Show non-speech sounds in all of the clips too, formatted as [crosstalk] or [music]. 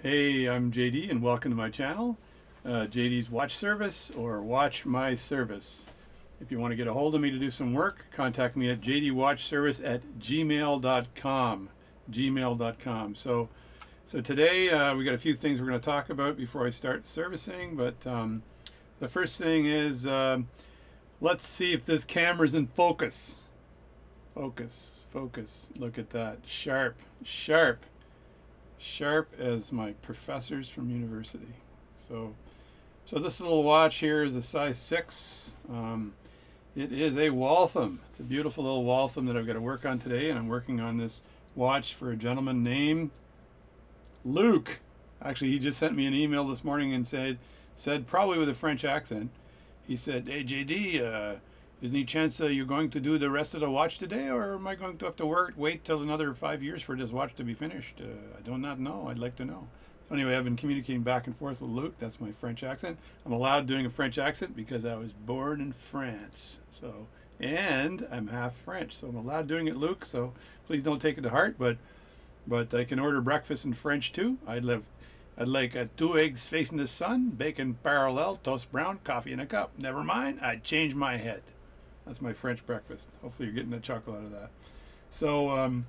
Hey, I'm JD and welcome to my channel, uh, JD's Watch Service or Watch My Service. If you want to get a hold of me to do some work, contact me at jdwatchservice at gmail.com. gmail.com. So, so today uh, we got a few things we're going to talk about before I start servicing, but um, the first thing is uh, let's see if this camera's in focus. Focus, focus. Look at that. Sharp, sharp sharp as my professors from university. So, so this little watch here is a size six. Um, it is a Waltham. It's a beautiful little Waltham that I've got to work on today, and I'm working on this watch for a gentleman named Luke. Actually, he just sent me an email this morning and said, said probably with a French accent, he said, "Hey JD, uh, is any chance uh, you're going to do the rest of the watch today, or am I going to have to work, wait till another five years for this watch to be finished? Uh, I do not know. I'd like to know. So anyway, I've been communicating back and forth with Luke. That's my French accent. I'm allowed doing a French accent because I was born in France. So, and I'm half French, so I'm allowed doing it, Luke. So please don't take it to heart. But, but I can order breakfast in French too. I'd love. I'd like uh, two eggs facing the sun, bacon parallel, toast brown, coffee in a cup. Never mind, I'd change my head. That's my French breakfast. Hopefully you're getting a chuckle out of that. So um,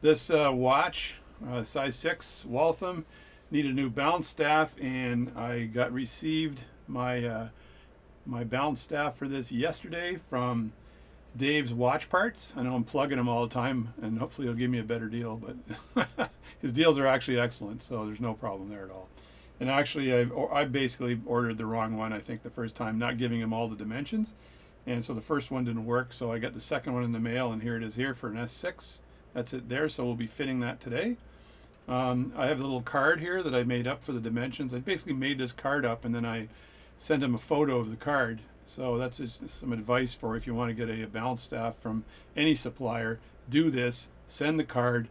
this uh, watch, uh, size 6 Waltham, needed a new balance staff and I got received my uh, my balance staff for this yesterday from Dave's Watch Parts. I know I'm plugging him all the time and hopefully he'll give me a better deal, but [laughs] his deals are actually excellent, so there's no problem there at all. And actually, I've, I basically ordered the wrong one, I think, the first time, not giving him all the dimensions. And so the first one didn't work, so I got the second one in the mail, and here it is here for an S6. That's it there, so we'll be fitting that today. Um, I have a little card here that I made up for the dimensions. I basically made this card up, and then I sent him a photo of the card. So that's just some advice for if you want to get a, a balance staff from any supplier. Do this, send the card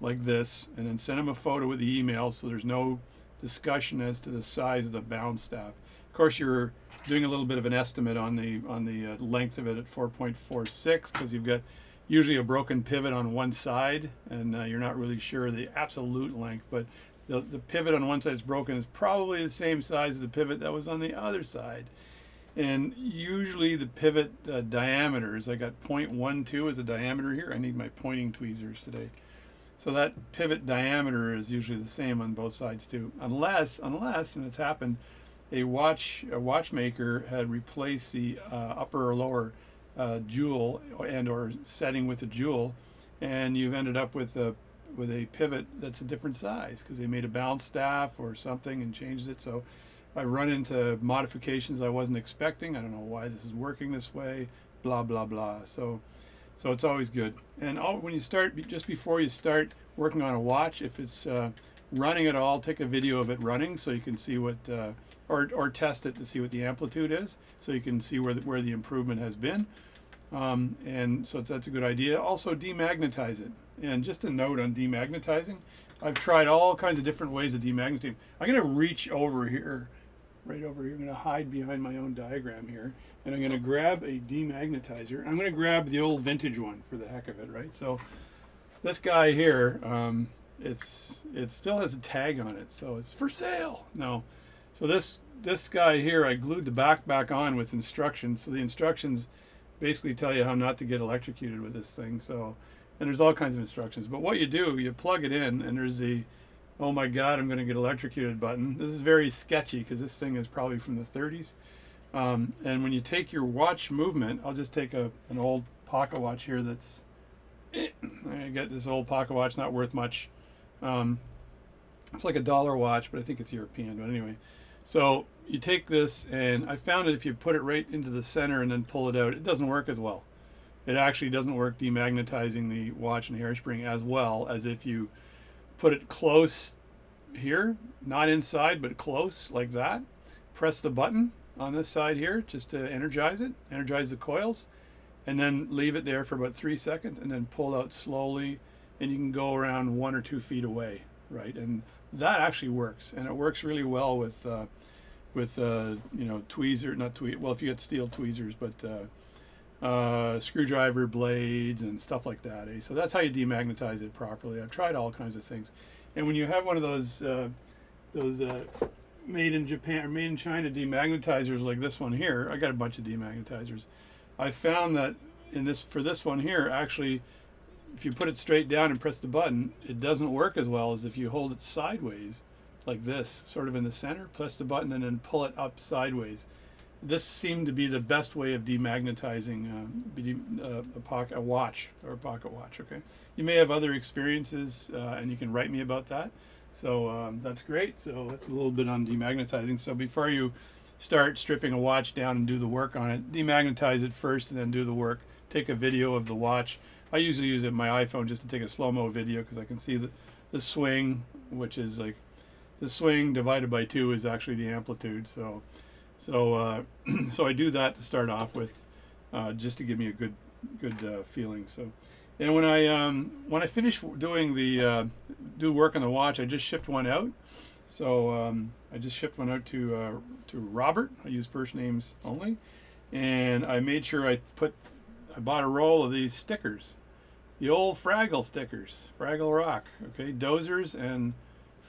like this, and then send him a photo with the email so there's no discussion as to the size of the balance staff. Of course, you're doing a little bit of an estimate on the on the uh, length of it at 4.46 because you've got usually a broken pivot on one side, and uh, you're not really sure the absolute length, but the, the pivot on one side is broken is probably the same size as the pivot that was on the other side. And usually the pivot uh, diameters, I got 0.12 as a diameter here. I need my pointing tweezers today. So that pivot diameter is usually the same on both sides too, unless, unless, and it's happened, a watch a watchmaker had replaced the uh, upper or lower uh, jewel and or setting with a jewel, and you've ended up with a with a pivot that's a different size because they made a balance staff or something and changed it. So I run into modifications I wasn't expecting. I don't know why this is working this way. Blah blah blah. So so it's always good. And all, when you start, just before you start working on a watch, if it's uh, running at all, take a video of it running so you can see what uh, or, or test it to see what the amplitude is so you can see where the, where the improvement has been. Um, and so that's a good idea. Also demagnetize it. And just a note on demagnetizing, I've tried all kinds of different ways of demagnetizing. I'm going to reach over here, right over here. I'm going to hide behind my own diagram here. And I'm going to grab a demagnetizer. I'm going to grab the old vintage one for the heck of it, right? So this guy here, um, it's it still has a tag on it, so it's for sale. No, so this this guy here, I glued the back back on with instructions. So the instructions basically tell you how not to get electrocuted with this thing. So, and there's all kinds of instructions. But what you do, you plug it in, and there's the, oh my God, I'm going to get electrocuted button. This is very sketchy because this thing is probably from the 30s. Um, and when you take your watch movement, I'll just take a an old pocket watch here that's, [clears throat] I got this old pocket watch, not worth much. Um, it's like a dollar watch, but I think it's European. But anyway, so you take this, and I found that if you put it right into the center and then pull it out, it doesn't work as well. It actually doesn't work demagnetizing the watch and the hairspring as well as if you put it close here, not inside, but close like that. Press the button on this side here just to energize it, energize the coils, and then leave it there for about three seconds and then pull out slowly and you can go around one or two feet away, right? And that actually works, and it works really well with uh, with uh, you know tweezer, not tweet. Well, if you get steel tweezers, but uh, uh, screwdriver blades and stuff like that. Eh? So that's how you demagnetize it properly. I've tried all kinds of things, and when you have one of those uh, those uh, made in Japan or made in China demagnetizers like this one here. I got a bunch of demagnetizers. I found that in this for this one here, actually, if you put it straight down and press the button, it doesn't work as well as if you hold it sideways, like this, sort of in the center. Press the button and then pull it up sideways. This seemed to be the best way of demagnetizing uh, uh, a pocket, a watch or a pocket watch. Okay, you may have other experiences, uh, and you can write me about that. So um, that's great. So that's a little bit on demagnetizing. So before you start stripping a watch down and do the work on it, demagnetize it first and then do the work. Take a video of the watch. I usually use it my iPhone just to take a slow-mo video because I can see the, the swing, which is like the swing divided by two is actually the amplitude. So, so, uh, [clears throat] so I do that to start off with, uh, just to give me a good, good uh, feeling. So, and when I um, when I finish doing the uh, do work on the watch, I just shipped one out. So um, I just shipped one out to uh, to Robert. I use first names only, and I made sure I put I bought a roll of these stickers, the old Fraggle stickers, Fraggle Rock. Okay, Doozers and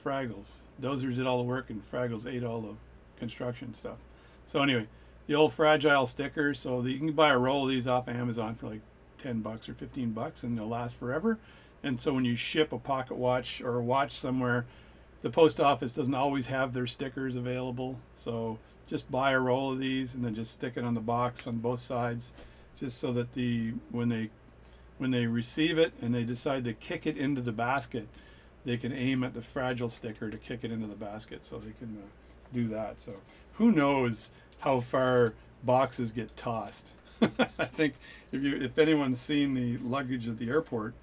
Fraggles. Doozers did all the work, and Fraggles ate all the construction stuff. So anyway, the old fragile stickers. So the, you can buy a roll of these off Amazon for like 10 bucks or 15 bucks and they'll last forever. And so when you ship a pocket watch or a watch somewhere, the post office doesn't always have their stickers available. So just buy a roll of these and then just stick it on the box on both sides just so that the when they when they receive it and they decide to kick it into the basket, they can aim at the fragile sticker to kick it into the basket so they can uh, do that. So who knows how far boxes get tossed. [laughs] I think if you if anyone's seen the luggage at the airport,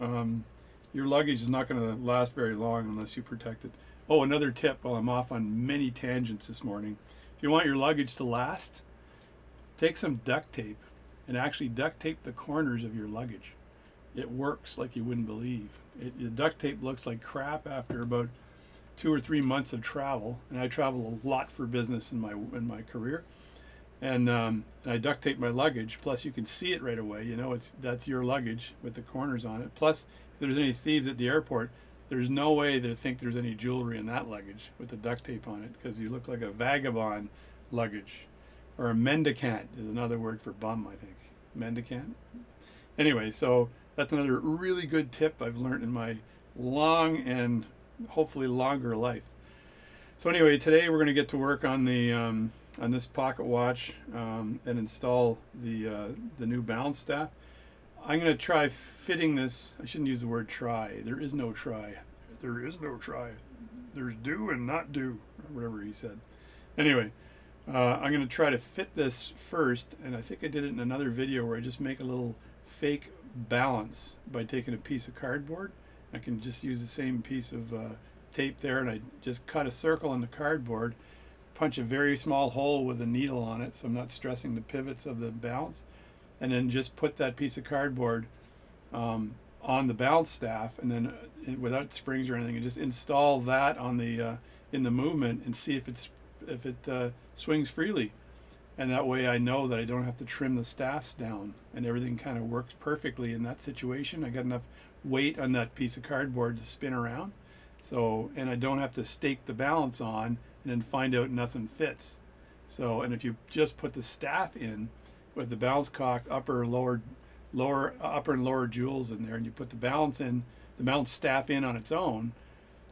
um, your luggage is not going to last very long unless you protect it. Oh, another tip while I'm off on many tangents this morning. If you want your luggage to last, take some duct tape and actually duct tape the corners of your luggage. It works like you wouldn't believe. It, the duct tape looks like crap after about two or three months of travel, and I travel a lot for business in my in my career and, um, and I duct tape my luggage. Plus, you can see it right away. You know, it's that's your luggage with the corners on it. Plus, if there's any thieves at the airport, there's no way they think there's any jewelry in that luggage with the duct tape on it because you look like a vagabond luggage, or a mendicant is another word for bum. I think mendicant. Anyway, so that's another really good tip I've learned in my long and hopefully longer life. So anyway, today we're going to get to work on the. Um, on this pocket watch um, and install the uh, the new balance staff. I'm going to try fitting this. I shouldn't use the word try. There is no try. There is no try. There's do and not do, whatever he said. Anyway, uh, I'm going to try to fit this first, and I think I did it in another video where I just make a little fake balance by taking a piece of cardboard. I can just use the same piece of uh, tape there, and I just cut a circle on the cardboard punch a very small hole with a needle on it so I'm not stressing the pivots of the balance and then just put that piece of cardboard um, on the balance staff and then uh, without springs or anything and just install that on the uh, in the movement and see if it's if it uh, swings freely. And that way I know that I don't have to trim the staffs down and everything kind of works perfectly in that situation. I got enough weight on that piece of cardboard to spin around. So and I don't have to stake the balance on and then find out nothing fits. So, and if you just put the staff in with the balance cock, upper, lower, lower, upper and lower jewels in there, and you put the balance in, the balance staff in on its own,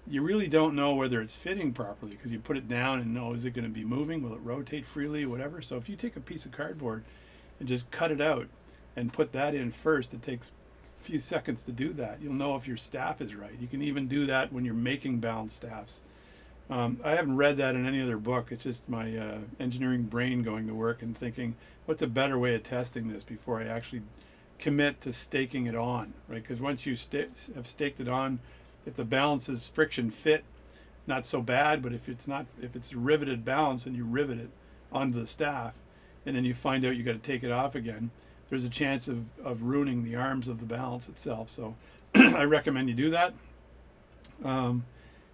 you really don't know whether it's fitting properly because you put it down and know is it going to be moving, will it rotate freely, whatever. So if you take a piece of cardboard and just cut it out and put that in first, it takes a few seconds to do that. You'll know if your staff is right. You can even do that when you're making balance staffs. Um, I haven't read that in any other book. It's just my uh, engineering brain going to work and thinking, what's a better way of testing this before I actually commit to staking it on, right? Because once you have staked it on, if the balance is friction fit, not so bad. But if it's not, if it's riveted balance and you rivet it onto the staff, and then you find out you got to take it off again, there's a chance of, of ruining the arms of the balance itself. So [clears throat] I recommend you do that. Um,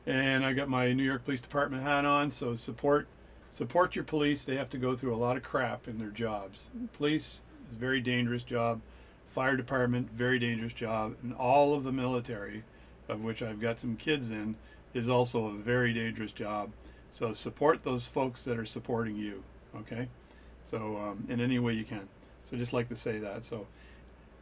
and I got my New York Police Department hat on. So support support your police. They have to go through a lot of crap in their jobs. Police is a very dangerous job. Fire department, very dangerous job, and all of the military, of which I've got some kids in, is also a very dangerous job. So support those folks that are supporting you. Okay, so um, in any way you can. So just like to say that. So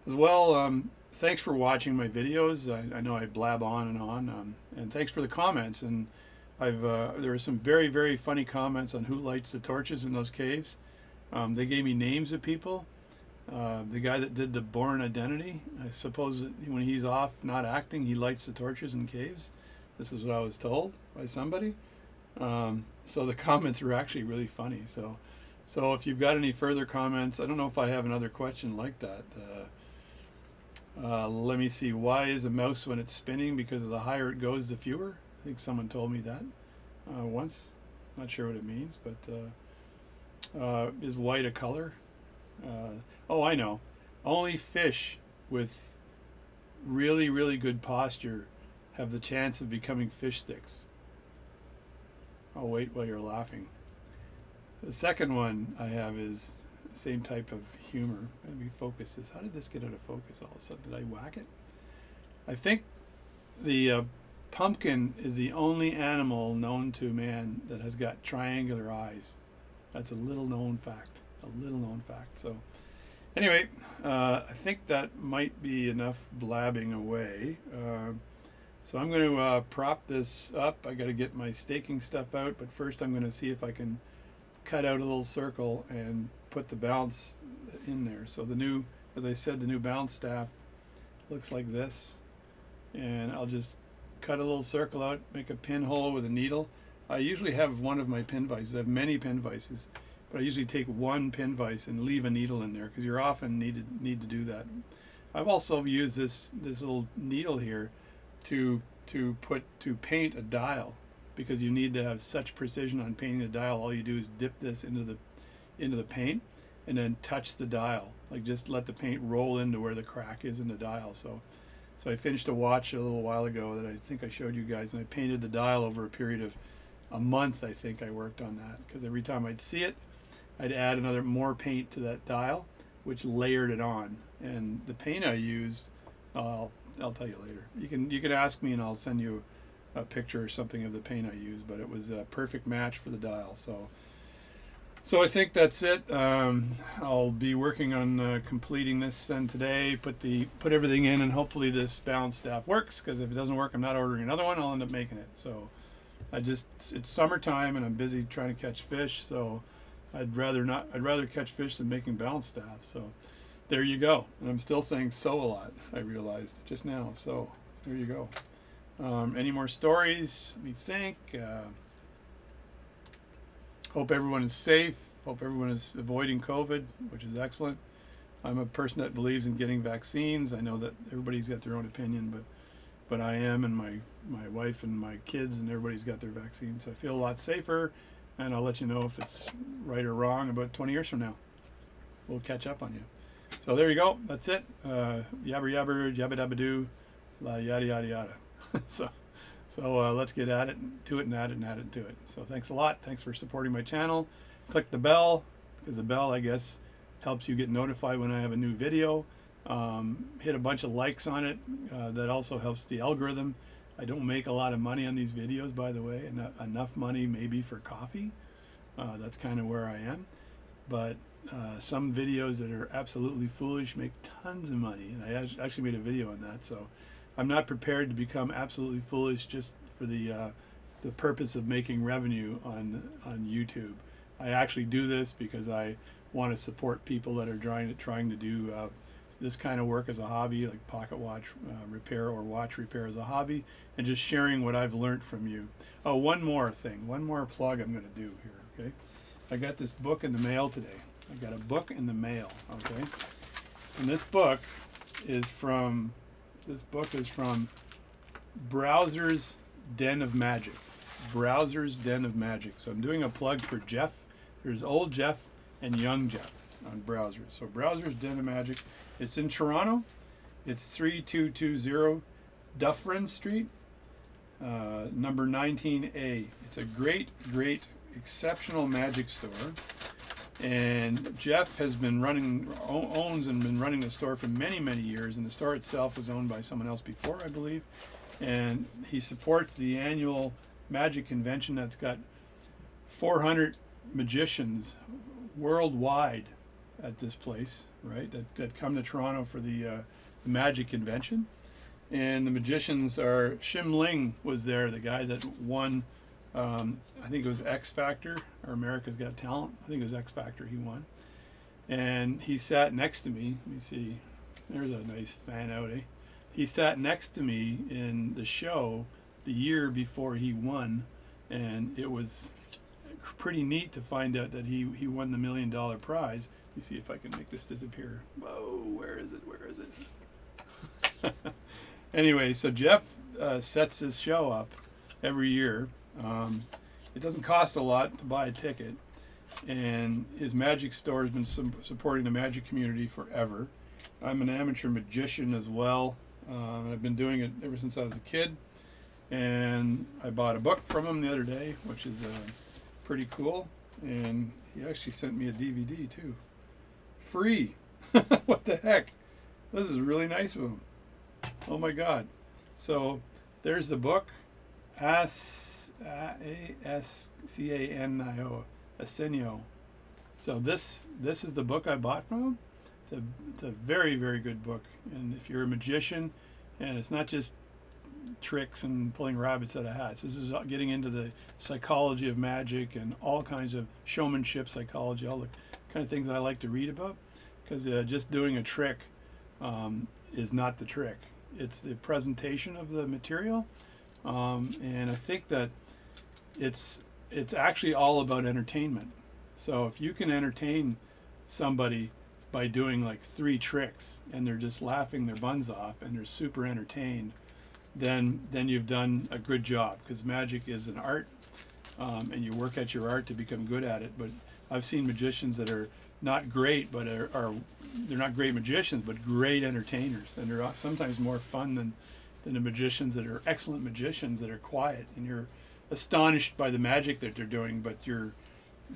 as well, um, thanks for watching my videos. I, I, know I blab on and on, um, and thanks for the comments. And I've uh, there were some very very funny comments on who lights the torches in those caves. Um, they gave me names of people. Uh, the guy that did the Bourne Identity, I suppose when he's off not acting, he lights the torches in caves. This is what I was told by somebody. Um, so the [laughs] comments were actually really funny. So, so if you've got any further comments, I don't know if I have another question like that. Uh, uh, let me see. Why is a mouse when it's spinning? Because of the higher it goes, the fewer. I think someone told me that uh, once. Not sure what it means, but uh, is white a color? Uh, oh, I know. Only fish with really, really good posture have the chance of becoming fish sticks. I'll wait while you're laughing. The second one I have is same type of humor. Let me focus this. How did this get out of focus all of a sudden? Did I whack it? I think the uh, pumpkin is the only animal known to man that has got triangular eyes. That's a little known fact. A little known fact. So, anyway, uh, I think that might be enough blabbing away. Uh, so I'm going to uh, prop this up. I got to get my staking stuff out, but first I'm going to see if I can cut out a little circle and put the balance in there. So the new, as I said, the new balance staff looks like this. And I'll just cut a little circle out, make a pinhole with a needle. I usually have one of my pin vices. I have many pin vices, but I usually take one pin vise and leave a needle in there because you're often needed need to do that. I've also used this this little needle here to to put to paint a dial because you need to have such precision on painting a dial. All you do is dip this into the into the paint and then touch the dial. Like just let the paint roll into where the crack is in the dial. So so I finished a watch a little while ago that I think I showed you guys and I painted the dial over a period of a month I think I worked on that. Because every time I'd see it I'd add another more paint to that dial which layered it on and the paint I used I'll I'll tell you later. You can you can ask me and I'll send you a picture or something of the paint I used. But it was a perfect match for the dial. So so I think that's it. Um, I'll be working on uh, completing this then today. Put the put everything in and hopefully this balance staff works. Because if it doesn't work, I'm not ordering another one. I'll end up making it. So I just it's summertime and I'm busy trying to catch fish. So I'd rather not. I'd rather catch fish than making balance staff. So there you go. And I'm still saying so a lot, I realized just now. So there you go. Um, any more stories? Let me think. Uh, hope everyone is safe. Hope everyone is avoiding COVID, which is excellent. I'm a person that believes in getting vaccines. I know that everybody's got their own opinion, but but I am, and my my wife and my kids and everybody's got their vaccines. So I feel a lot safer, and I'll let you know if it's right or wrong about 20 years from now. We'll catch up on you. So there you go. That's it. Uh, yabber yabber, yabba dabba doo, la yada yada yada. [laughs] so so uh, let's get at it, to it, and at it, and at it, and to it. So thanks a lot. Thanks for supporting my channel. Click the bell because the bell, I guess, helps you get notified when I have a new video. Um, hit a bunch of likes on it. Uh, that also helps the algorithm. I don't make a lot of money on these videos, by the way. enough money maybe for coffee. Uh, that's kind of where I am. But uh, some videos that are absolutely foolish make tons of money. And I actually made a video on that. So I'm not prepared to become absolutely foolish just for the uh, the purpose of making revenue on on YouTube. I actually do this because I want to support people that are trying to trying to do uh, this kind of work as a hobby, like pocket watch uh, repair or watch repair as a hobby, and just sharing what I've learned from you. Oh, one more thing, one more plug I'm going to do here. Okay, I got this book in the mail today. I got a book in the mail, okay? And this book is from this book is from Browser's Den of Magic. Browser's Den of Magic. So I'm doing a plug for Jeff. There's old Jeff and young Jeff on Browsers. So Browser's Den of Magic. It's in Toronto. It's 3220 Dufferin Street, uh, number 19A. It's a great, great, exceptional magic store. And Jeff has been running, owns and been running the store for many, many years. And the store itself was owned by someone else before, I believe. And he supports the annual magic convention that's got 400 magicians worldwide at this place, right? That, that come to Toronto for the, uh, the magic convention. And the magicians are Shin Lim was there, the guy that won um, I think it was X Factor or America's Got Talent. I think it was X Factor he won. And he sat next to me. Let me see. There's a nice fan out, eh? He sat next to me in the show the year before he won. And it was pretty neat to find out that he, he won the million dollar prize. Me see if I can make this disappear. Whoa, where is it? Where is it? [laughs] anyway, so Jeff uh, sets his show up every year um, it doesn't cost a lot to buy a ticket, and his magic store has been su- supporting the magic community forever. I'm an amateur magician as well, um, and I've been doing it ever since I was a kid. And I bought a book from him the other day, which is uh, pretty cool. And he actually sent me a DVD too, free. [laughs] what the heck? This is really nice of him. Oh my God! So there's the book. As a S C A N I O, Ascanio. So this this is the book I bought from him. It's a it's a very very good book, and if you're a magician, and it's not just tricks and pulling rabbits out of hats. This is getting into the psychology of magic and all kinds of showmanship psychology, all the kind of things I like to read about. Because uh, just doing a trick um, is not the trick; it's the presentation of the material. Um, and I think that it's it's actually all about entertainment. So if you can entertain somebody by doing like three tricks and they're just laughing their buns off and they're super entertained, then then you've done a good job because magic is an art, um, and you work at your art to become good at it. But I've seen magicians that are not great, but are, are they're not great magicians, but great entertainers, and they're sometimes more fun than than the magicians that are excellent magicians that are quiet and you're astonished by the magic that they're doing, but you're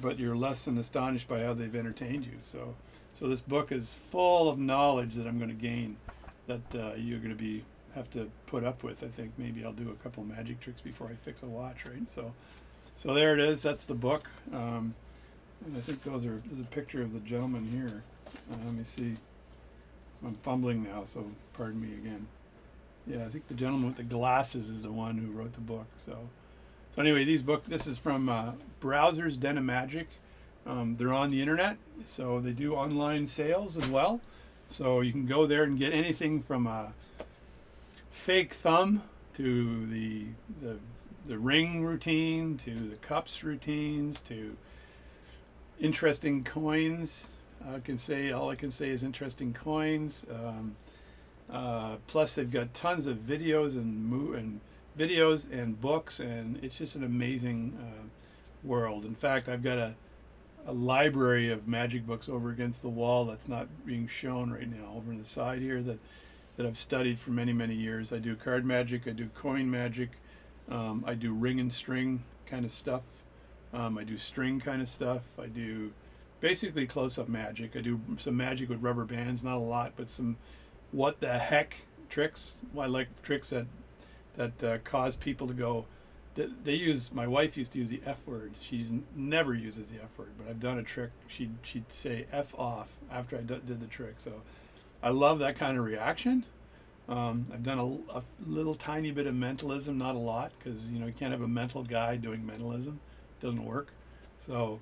but you're less than astonished by how they've entertained you. So so this book is full of knowledge that I'm going to gain that uh, you're going to be have to put up with. I think maybe I'll do a couple of magic tricks before I fix a watch, right? So so there it is. That's the book. Um, and I think those are there's a picture of the gentleman here. Uh, let me see. I'm fumbling now, so pardon me again. Yeah, I think the gentleman with the glasses is the one who wrote the book. So. So anyway, these book this is from uh, Browsers Den of Magic. Um, they're on the internet, so they do online sales as well. So you can go there and get anything from a fake thumb to the the, the ring routine to the cups routines to interesting coins. I can say all I can say is interesting coins. Um, uh, plus, they've got tons of videos and mo- and videos and books, and it's just an amazing uh, world. In fact, I've got a, a library of magic books over against the wall that's not being shown right now over on the side here that, that I've studied for many, many years. I do card magic, I do coin magic, um, I do ring and string kind of stuff, um, I do string kind of stuff, I do basically close up magic. I do some magic with rubber bands, not a lot, but some what the heck tricks. I like tricks that that uh, cause people to go. They use. My wife used to use the F word. She never uses the F word, but I've done a trick. She'd she'd say F off after I did the trick. So, I love that kind of reaction. Um, I've done a, a, little tiny bit of mentalism, not a lot, because you know you can't have a mental guy doing mentalism. Doesn't work. So,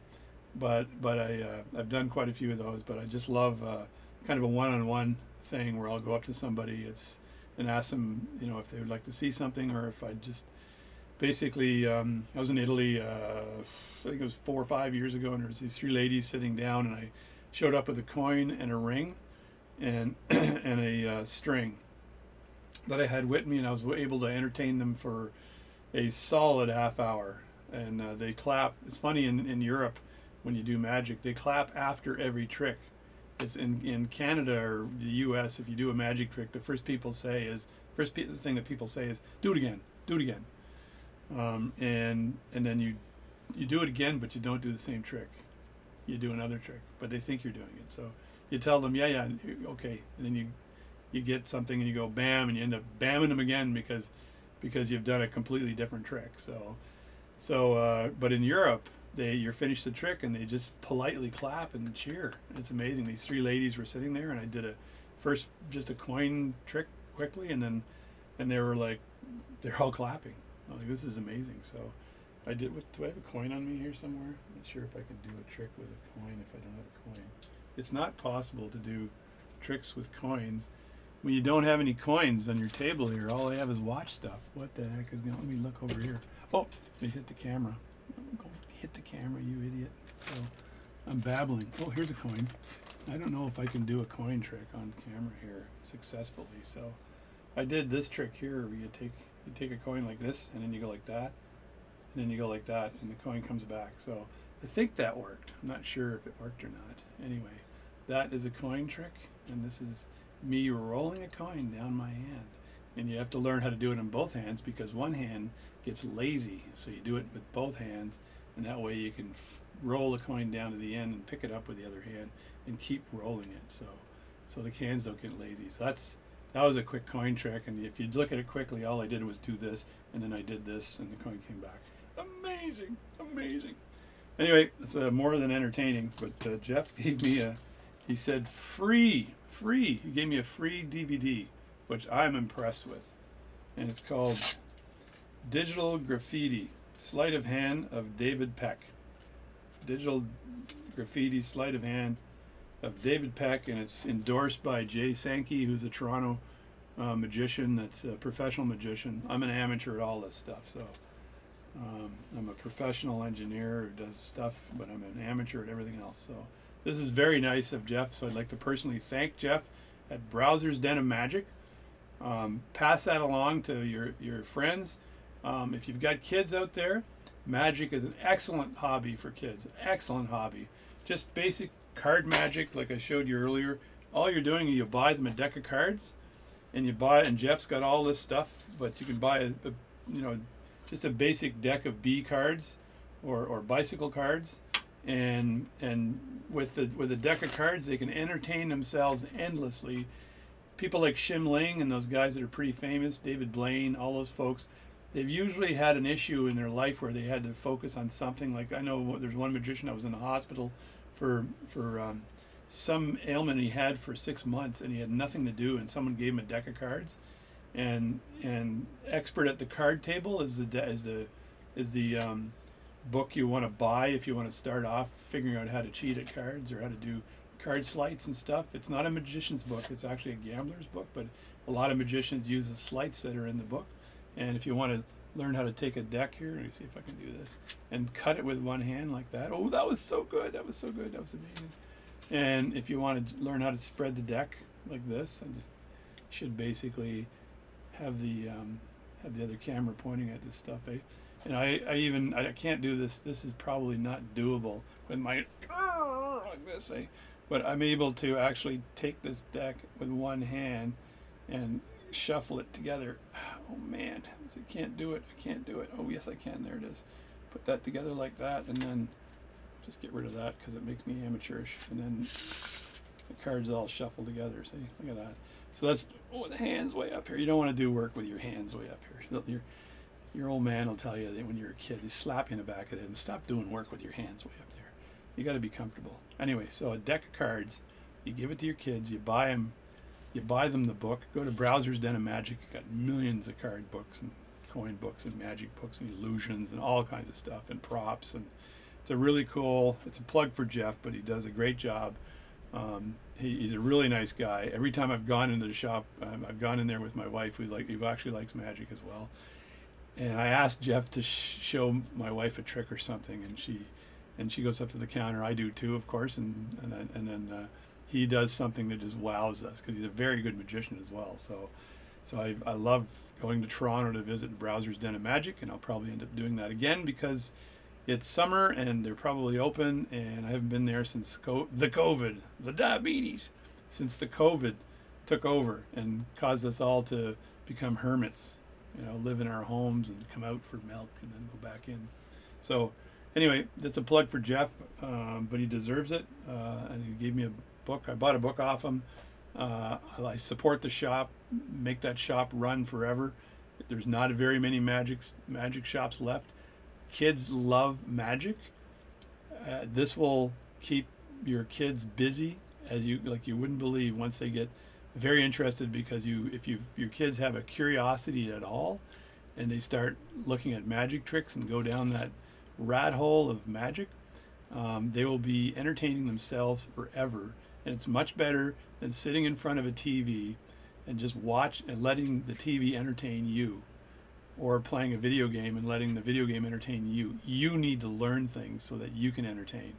but but I uh, I've done quite a few of those. But I just love uh, kind of a one-on-one thing where I'll go up to somebody. It's and ask them, you know, if they would like to see something or if I just basically, um, I was in Italy, uh, I think it was four or five years ago, and there was these three ladies sitting down, and I showed up with a coin and a ring and [clears throat] and a uh, string that I had with me, and I was able to entertain them for a solid half hour. And uh, they clap. It's funny in, in Europe when you do magic, they clap after every trick It's in, in Canada or the U.S. If you do a magic trick, the first people say is first pe- thing that people say is do it again, do it again, um, and and then you you do it again, but you don't do the same trick. you do another trick, but they think you're doing it. So you tell them, yeah, yeah, okay, and then you you get something and you go bam, and you end up bamming them again because because you've done a completely different trick. So so uh, but in Europe, they you're finished the trick and they just politely clap and cheer. It's amazing. These three ladies were sitting there, and I did a first just a coin trick quickly, and then and they were like, they're all clapping. I'm like, this is amazing. So I did. What, do I have a coin on me here somewhere? I'm not sure if I can do a trick with a coin if I don't have a coin. It's not possible to do tricks with coins when you don't have any coins on your table here. All I have is watch stuff. What the heck is going? on? Let me look over here. Oh, me hit the camera. Go hit the camera, you idiot. So I'm babbling. Oh, here's a coin. I don't know if I can do a coin trick on camera here successfully. So I did this trick here where you take you take a coin like this and then you go like that and then you go like that and the coin comes back. So I think that worked. I'm not sure if it worked or not. Anyway, that is a coin trick and this is me rolling a coin down my hand. And you have to learn how to do it in both hands because one hand gets lazy. So you do it with both hands and that way you can roll the coin down to the end and pick it up with the other hand and keep rolling it. So so the cans don't get lazy. So that's that was a quick coin trick and if you look at it quickly all I did was do this and then I did this and the coin came back amazing amazing anyway it's uh, more than entertaining but uh, Jeff [laughs] gave me a he said free free he gave me a free DVD which I'm impressed with and it's called Digital Graffiti Sleight of Hand of David Peck Digital Graffiti Sleight of Hand of David Peck, and it's endorsed by Jay Sankey, who's a Toronto uh, magician that's a professional magician. I'm an amateur at all this stuff, so um, I'm a professional engineer who does stuff, but I'm an amateur at everything else. So this is very nice of Jeff. So I'd like to personally thank Jeff at Browser's Den of Magic. Um, pass that along to your your friends. Um, if you've got kids out there, magic is an excellent hobby for kids. Excellent hobby. Just basic card magic, like I showed you earlier. All you're doing is you buy them a deck of cards, and you buy. And Jeff's got all this stuff, but you can buy a, a you know, just a basic deck of Bee cards, or or bicycle cards, and and with the with a deck of cards, they can entertain themselves endlessly. People like Shin Lim and those guys that are pretty famous, David Blaine, all those folks, they've usually had an issue in their life where they had to focus on something. Like I know there's one magician that was in the hospital for for um, some ailment he had for six months, and he had nothing to do, and someone gave him a deck of cards, and and expert at the card table is the is the is the um, book you want to buy if you want to start off figuring out how to cheat at cards or how to do card sleights and stuff. It's not a magician's book; it's actually a gambler's book. But a lot of magicians use the sleights that are in the book, and if you want to learn how to take a deck here. Let me see if I can do this. And cut it with one hand like that. Oh, that was so good. That was so good. That was amazing. And if you want to learn how to spread the deck like this, I just should basically have the um, have the other camera pointing at this stuff. And I, I even I can't do this. This is probably not doable with my [laughs] like this. I, but I'm able to actually take this deck with one hand and shuffle it together. [sighs] Oh man, I can't do it. I can't do it. Oh, yes, I can. There it is. Put that together like that, and then just get rid of that because it makes me amateurish. And then the cards all shuffle together. See, look at that. So that's oh, the hands way up here. You don't want to do work with your hands way up here. Your, your old man will tell you that when you're a kid, he slap you in the back of the head and stop doing work with your hands way up there. You got to be comfortable. Anyway, so a deck of cards, you give it to your kids. You buy them you buy them the book. Go to Browser's Den of Magic. You got millions of card books and coin books and magic books and illusions and all kinds of stuff and props and it's a really cool. It's a plug for Jeff, but he does a great job. Um, he, he's a really nice guy. Every time I've gone into the shop, um, I've gone in there with my wife, who like who actually likes magic as well. And I asked Jeff to sh- show my wife a trick or something, and she and she goes up to the counter. I do too, of course, and and then, and then uh, he does something that just wows us because he's a very good magician as well. So, so I, I love going to Toronto to visit Browser's Den of Magic, and I'll probably end up doing that again because it's summer and they're probably open, and I haven't been there since co- the COVID, the diabetes, since the COVID took over and caused us all to become hermits, you know, live in our homes and come out for milk and then go back in. So anyway, that's a plug for Jeff, um, but he deserves it. Uh, and he gave me a book. I bought a book off him. Uh, I support the shop, make that shop run forever. There's not a very many magic magic shops left. Kids love magic. Uh, this will keep your kids busy as you like you wouldn't believe once they get very interested because you if you your kids have a curiosity at all and they start looking at magic tricks and go down that rat hole of magic um, they will be entertaining themselves forever. And it's much better than sitting in front of a tv and just watch and letting the tv entertain you or playing a video game and letting the video game entertain you. You need to learn things so that you can entertain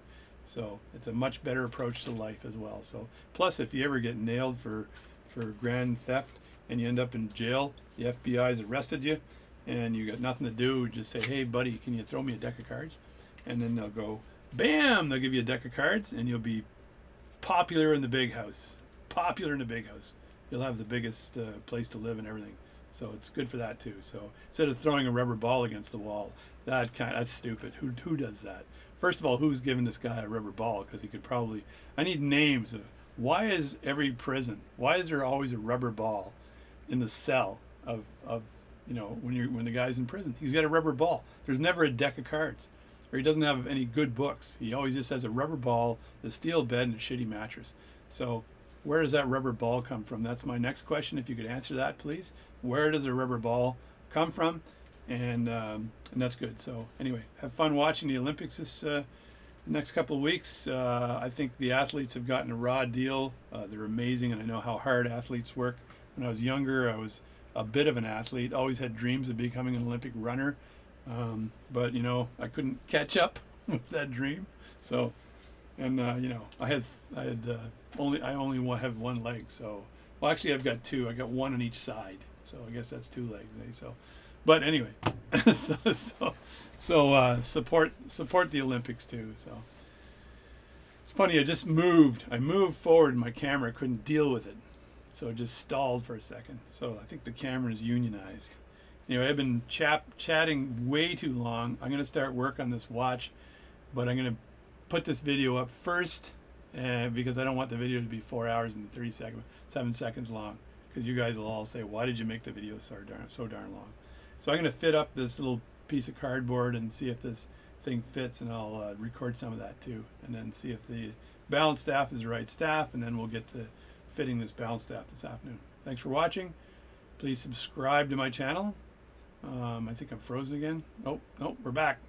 so it's a much better approach to life as well. So plus, if you ever get nailed for for grand theft and you end up in jail, the FBI's arrested you, and you got nothing to do, just say, "Hey, buddy, can you throw me a deck of cards?" And then they'll go, "Bam!" They'll give you a deck of cards, and you'll be popular in the big house. Popular in the big house. You'll have the biggest uh, place to live and everything. So it's good for that too. So instead of throwing a rubber ball against the wall, that kind that's stupid. Who who does that? First of all, who's giving this guy a rubber ball? Because he could probably. I need names of why is every prison? Why is there always a rubber ball in the cell of of you know when you when the guy's in prison? He's got a rubber ball. There's never a deck of cards, or he doesn't have any good books. He always just has a rubber ball, a steel bed, and a shitty mattress. So where does that rubber ball come from? That's my next question. If you could answer that, please. Where does a rubber ball come from? And um, and that's good. So anyway, have fun watching the Olympics this uh, next couple of weeks. Uh, I think the athletes have gotten a raw deal. Uh, they're amazing, and I know how hard athletes work. When I was younger, I was a bit of an athlete. Always had dreams of becoming an Olympic runner, um, but you know I couldn't catch up [laughs] with that dream. So, and uh, you know I had I had uh, only I only have one leg. So, well actually I've got two. I got one on each side. So I guess that's two legs. Eh? So. But anyway, [laughs] so so, so uh, support support the Olympics too. So it's funny. I just moved. I moved forward. My camera couldn't deal with it, so it just stalled for a second. So I think the camera is unionized. Anyway, I've been chap chatting way too long. I'm gonna start work on this watch, but I'm gonna put this video up first uh, because I don't want the video to be four hours and three seconds, seven seconds long. Because you guys will all say, "Why did you make the video so darn so darn long?" So I'm going to fit up this little piece of cardboard and see if this thing fits and I'll uh, record some of that too and then see if the balance staff is the right staff and then we'll get to fitting this balance staff this afternoon. Thanks for watching. Please subscribe to my channel. Um, I think I'm frozen again. Nope, nope, we're back.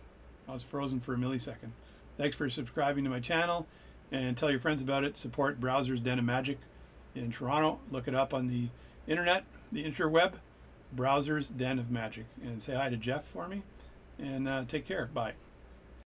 I was frozen for a millisecond. Thanks for subscribing to my channel and tell your friends about it. Support Browsers Den of Magic in Toronto. Look it up on the internet, the interweb. Browser's Den of Magic. And say hi to Jeff for me. And uh, take care. Bye.